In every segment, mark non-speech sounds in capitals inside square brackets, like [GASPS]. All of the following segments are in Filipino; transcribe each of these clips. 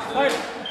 Later.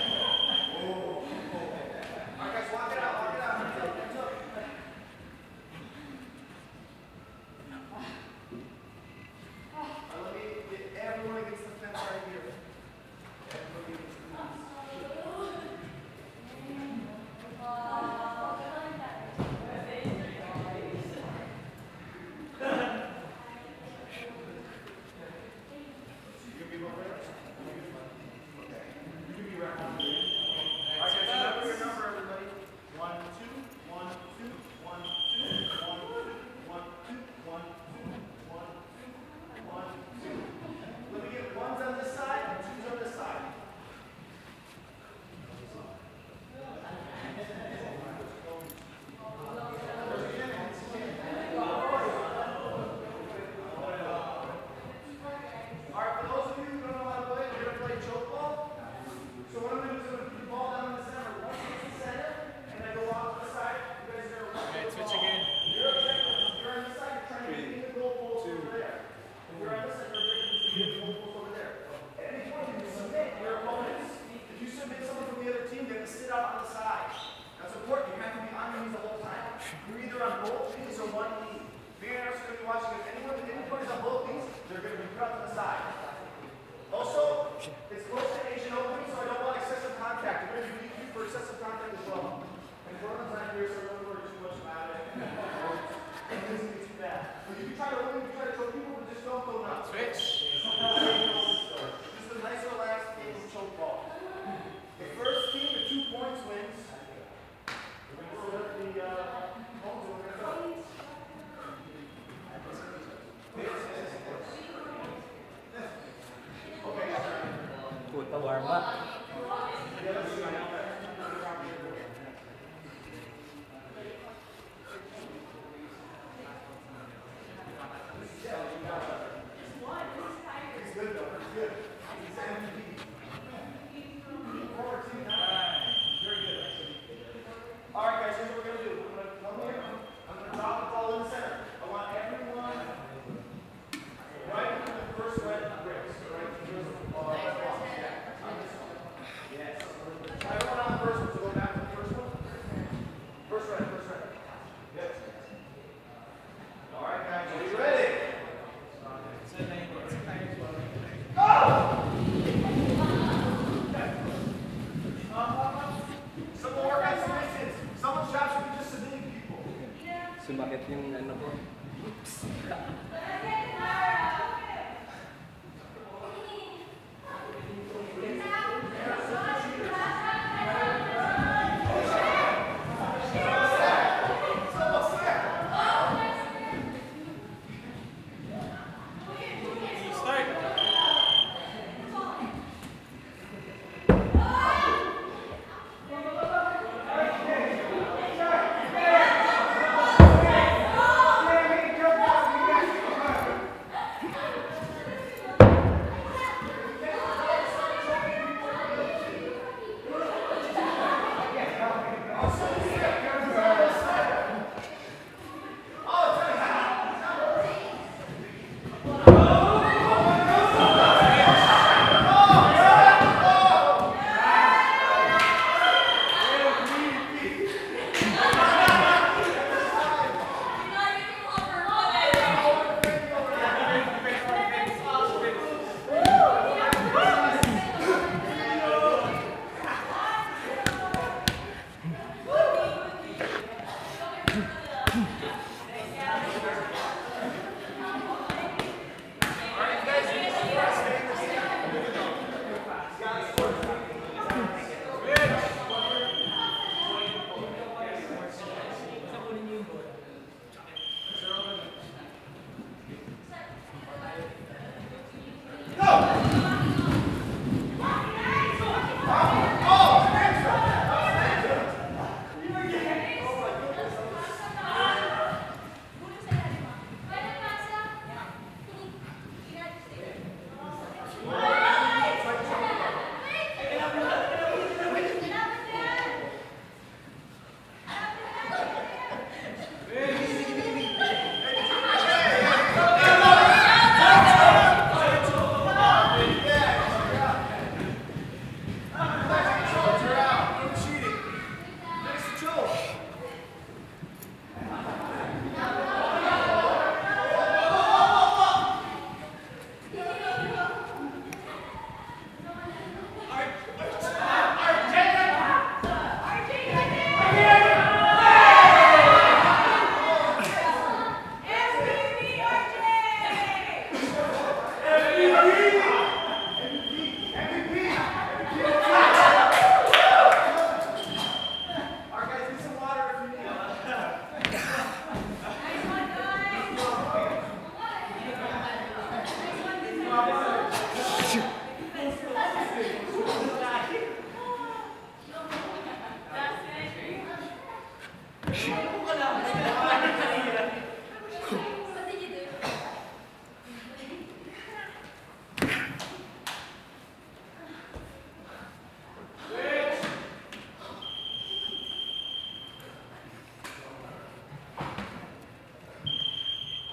Sumakit yung ano ko. You're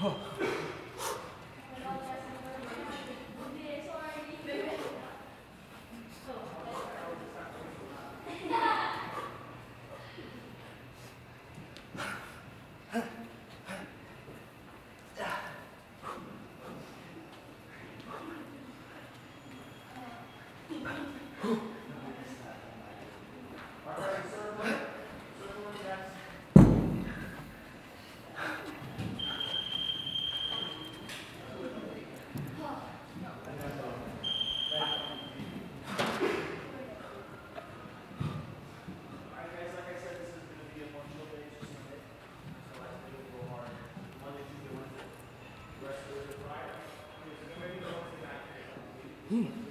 [GASPS] Oh. 嗯。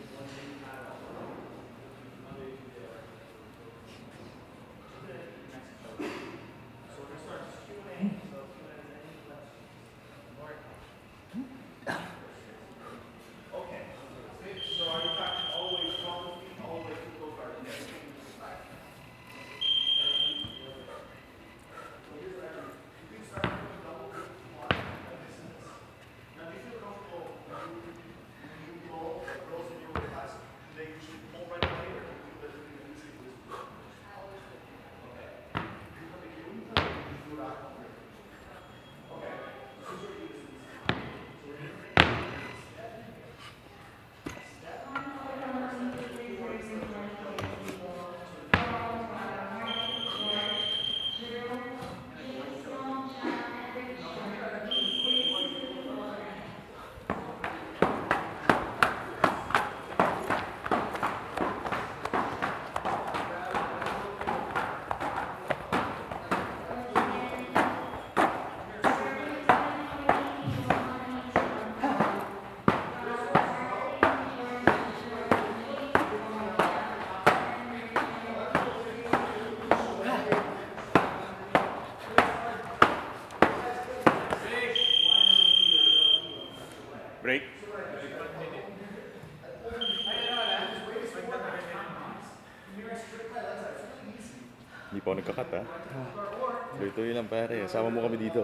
Tuloy-tuloy lang pare. Sama mo kami dito.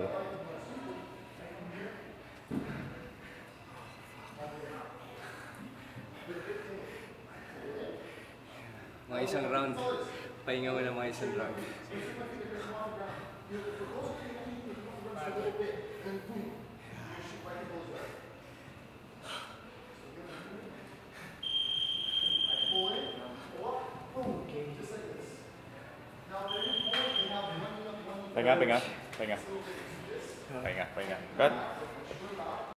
Mga isang round. Pahinga mo ng mga isang round. tengah, tengah, tengah, tengah, tengah, kan?